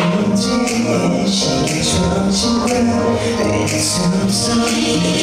언제의 시계 점심과 내가 숨소리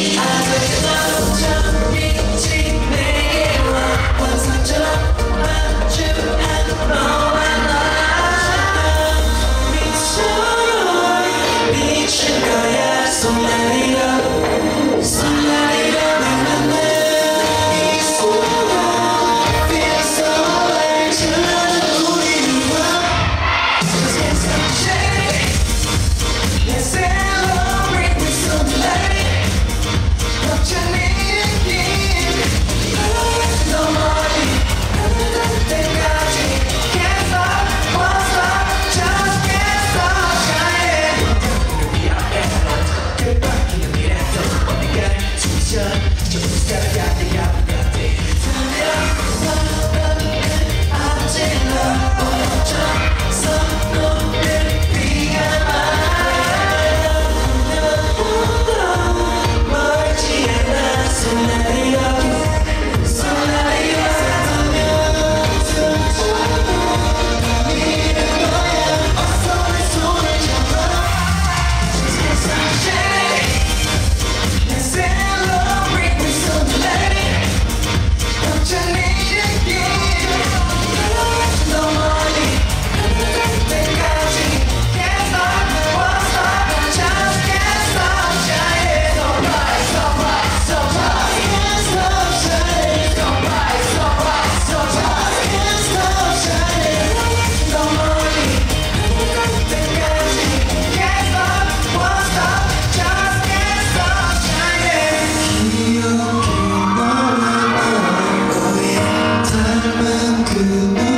picture, just gotta get to lose.